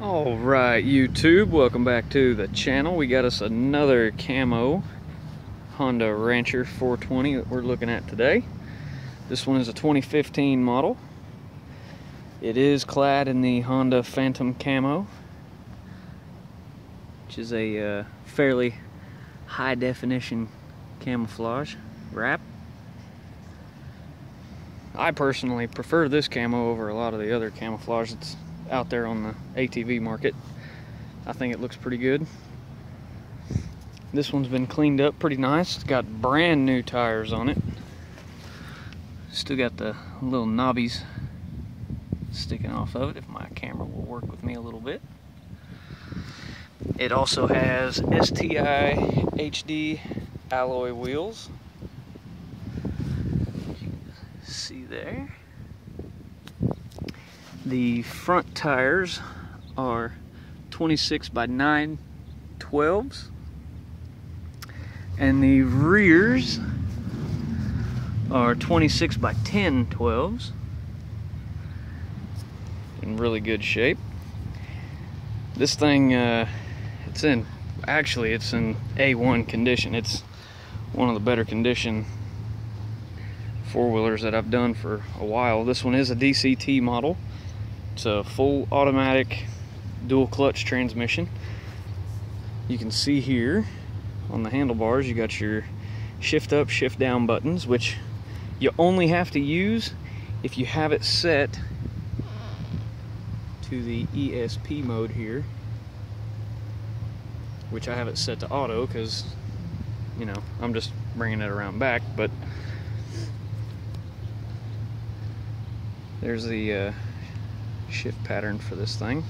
All right, YouTube, welcome back to the channel. We got us another camo Honda Rancher 420 that we're looking at today. This one is a 2015 model. It is clad in the Honda Phantom Camo, which is a uh, fairly high definition camouflage wrap. I personally prefer this camo over a lot of the other camouflage that's out there on the ATV market. I think it looks pretty good. This one's been cleaned up pretty nice. It's got brand new tires on it. Still got the little knobbies sticking off of it if my camera will work with me a little bit. It also has STI HD alloy wheels. see there. The front tires are 26 by 9 12s. And the rears are 26 by 10 12s. In really good shape. This thing, uh, it's in, actually it's in A1 condition. It's one of the better condition four-wheelers that I've done for a while. This one is a DCT model. It's a full automatic dual clutch transmission. You can see here on the handlebars you got your shift up, shift down buttons, which you only have to use if you have it set to the ESP mode here, which I have it set to auto because, you know, I'm just bringing it around back, but there's the uh, shift pattern for this thing.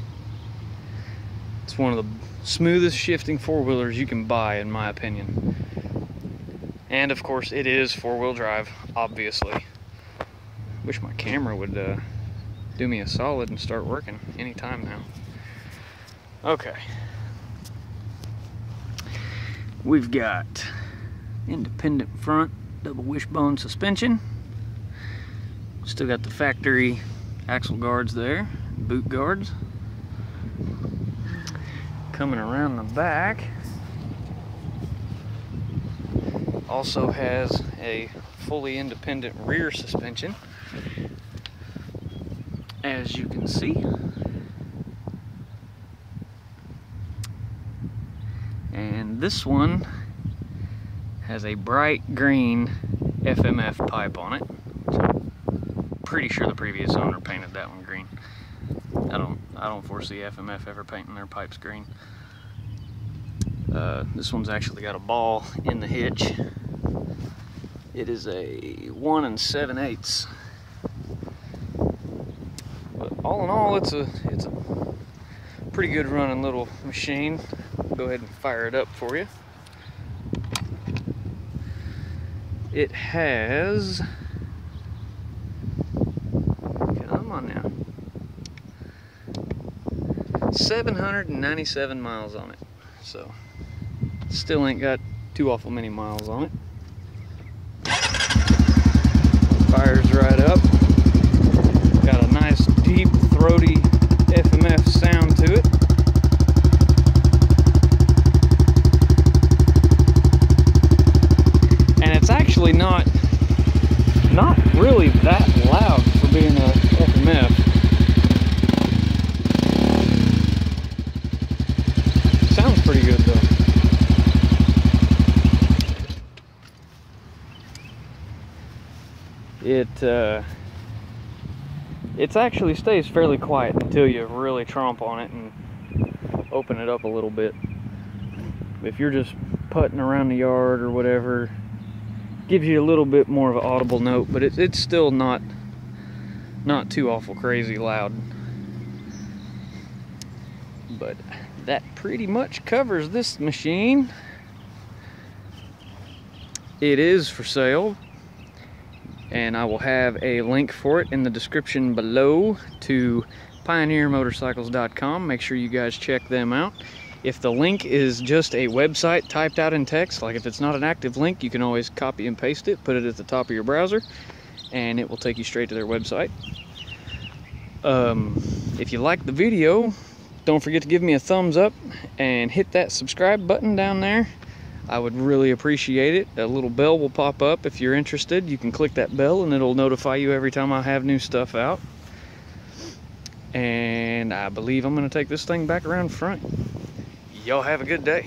It's one of the smoothest shifting four-wheelers you can buy in my opinion. And of course it is four-wheel drive, obviously. Wish my camera would uh, do me a solid and start working anytime now. Okay. We've got independent front double wishbone suspension. Still got the factory axle guards there, boot guards. Coming around the back, also has a fully independent rear suspension, as you can see. And this one has a bright green FMF pipe on it pretty sure the previous owner painted that one green. I don't I don't foresee FMF ever painting their pipes green. Uh, this one's actually got a ball in the hitch. It is a one and seven eighths. But all in all, it's a it's a pretty good running little machine. Go ahead and fire it up for you. It has 797 miles on it. So, still ain't got too awful many miles on it. Fires right up. Got a nice deep throaty FMF sound to it. And it's actually not not really that loud for being a FMF. pretty good though. It uh, it actually stays fairly quiet until you really tromp on it and open it up a little bit. If you're just putting around the yard or whatever, gives you a little bit more of an audible note, but it, it's still not not too awful crazy loud. But that pretty much covers this machine. It is for sale and I will have a link for it in the description below to pioneermotorcycles.com. Make sure you guys check them out. If the link is just a website typed out in text, like if it's not an active link, you can always copy and paste it, put it at the top of your browser, and it will take you straight to their website. Um, if you like the video, don't forget to give me a thumbs up and hit that subscribe button down there. I would really appreciate it. A little bell will pop up if you're interested. You can click that bell and it'll notify you every time I have new stuff out. And I believe I'm going to take this thing back around front. Y'all have a good day.